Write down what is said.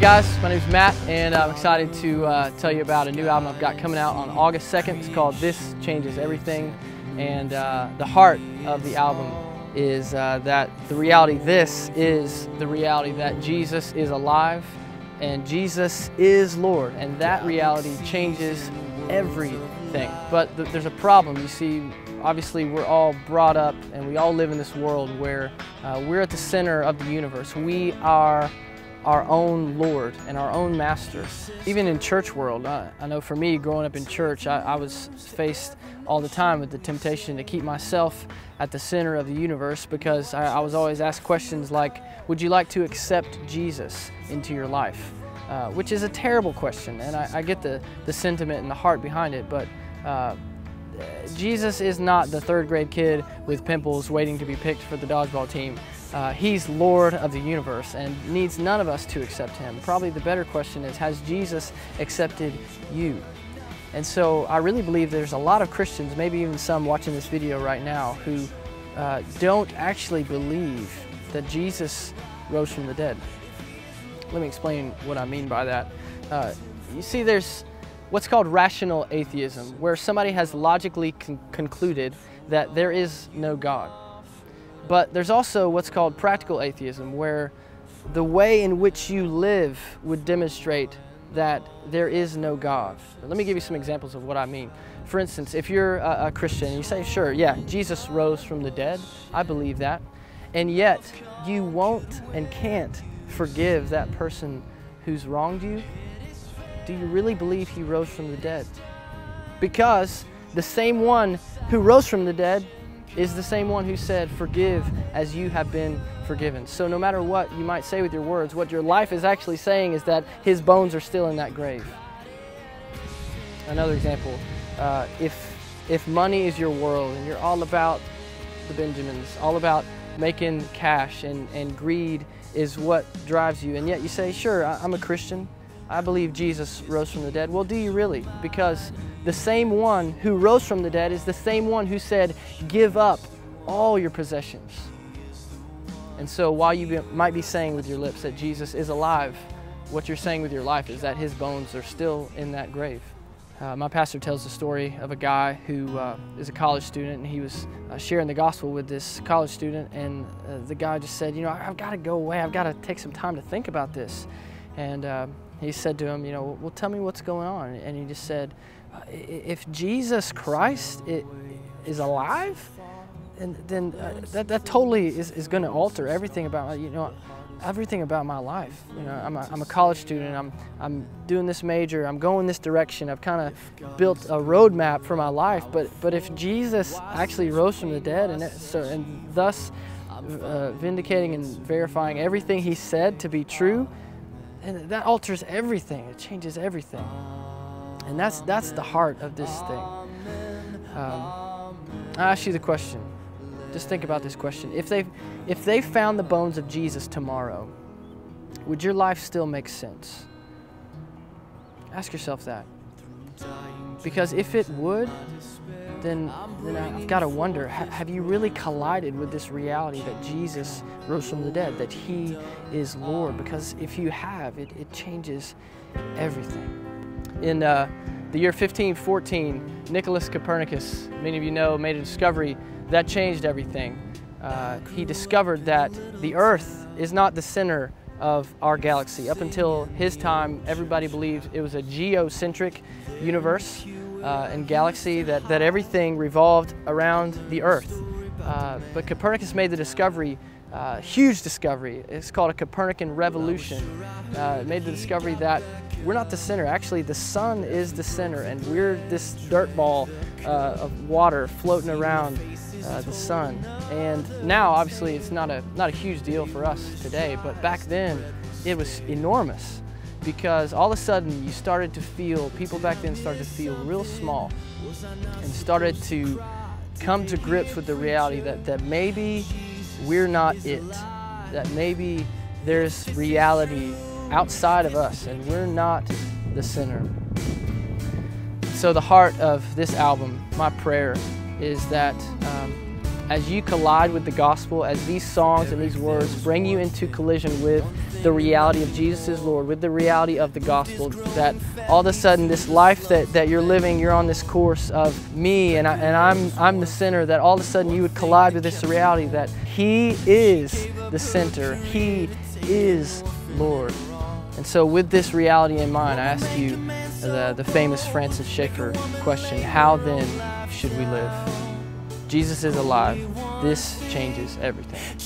guys, my name is Matt, and I'm excited to uh, tell you about a new album I've got coming out on August 2nd. It's called This Changes Everything, and uh, the heart of the album is uh, that the reality, this is the reality that Jesus is alive and Jesus is Lord, and that reality changes everything. But th there's a problem. You see, obviously, we're all brought up and we all live in this world where uh, we're at the center of the universe. We are our own Lord and our own Master. Even in church world, I, I know for me, growing up in church, I, I, was faced all the time with the temptation to keep myself at the center of the universe because I, I was always asked questions like, would you like to accept Jesus into your life? Uh, which is a terrible question, and I, get the, the sentiment and the heart behind it, but uh, Jesus is not the third grade kid with pimples waiting to be picked for the dodgeball team. Uh, he's Lord of the universe and needs none of us to accept him. Probably the better question is, has Jesus accepted you? And so I really believe there's a lot of Christians, maybe even some watching this video right now, who uh, don't actually believe that Jesus rose from the dead. Let me explain what I mean by that. Uh, you see, there's what's called rational atheism, where somebody has logically con concluded that there is no God. But there's also what's called practical atheism, where the way in which you live would demonstrate that there is no God. Let me give you some examples of what I mean. For instance, if you're a, a Christian and you say, sure, yeah, Jesus rose from the dead, I believe that, and yet you won't and can't forgive that person who's wronged you, do you really believe he rose from the dead? Because the same one who rose from the dead is the same one who said, Forgive as you have been forgiven. So, no matter what you might say with your words, what your life is actually saying is that his bones are still in that grave. Another example uh, if, if money is your world and you're all about the Benjamins, all about making cash and, and greed is what drives you, and yet you say, Sure, I'm a Christian. I believe Jesus rose from the dead. Well, do you really? Because the same one who rose from the dead is the same one who said, Give up all your possessions. And so while you might be saying with your lips that Jesus is alive, what you're saying with your life is that his bones are still in that grave. Uh, my pastor tells the story of a guy who uh, is a college student and he was uh, sharing the gospel with this college student and uh, the guy just said, you know, I've got to go away. I've got to take some time to think about this. And uh, he said to him, you know, well, tell me what's going on. And he just said, if Jesus Christ is alive, and then uh, that, that totally is, is going to alter everything about, you know, everything about my life. You know, I'm a, I'm a college student. I'm, I'm doing this major. I'm going this direction. I've kind of built a roadmap for my life. But, but if Jesus actually rose from the dead and, it, so, and thus uh, vindicating and verifying everything he said to be true, and that alters everything. It changes everything. And that's, that's the heart of this thing. Um, I ask you the question. Just think about this question. If they, if they found the bones of Jesus tomorrow, would your life still make sense? Ask yourself that. Because if it would, then, then I've got to wonder, have you really collided with this reality that Jesus rose from the dead, that he is Lord? Because if you have, it, it changes everything. In uh, the year 1514, Nicholas Copernicus, many of you know, made a discovery that changed everything. Uh, he discovered that the Earth is not the center of our galaxy. Up until his time, everybody believed it was a geocentric universe uh, and galaxy, that, that everything revolved around the Earth. Uh, but Copernicus made the discovery, uh, huge discovery, it's called a Copernican revolution. Uh, made the discovery that we're not the center, actually the sun is the center and we're this dirt ball uh, of water floating around uh, the sun. And now, obviously, it's not a, not a huge deal for us today, but back then, it was enormous because all of a sudden you started to feel, people back then started to feel real small and started to come to grips with the reality that, that maybe we're not it, that maybe there's reality outside of us and we're not the center. So the heart of this album, my prayer is that um, as you collide with the gospel, as these songs and these words bring you into collision with the reality of Jesus is Lord, with the reality of the gospel, that all of a sudden this life that, that you're living, you're on this course of me and, I, and I'm, I'm the center, that all of a sudden you would collide with this reality that He is the center, He is Lord. And so with this reality in mind, I ask you the, the famous Francis Schaeffer question, how then should we live? Jesus is alive. This changes everything.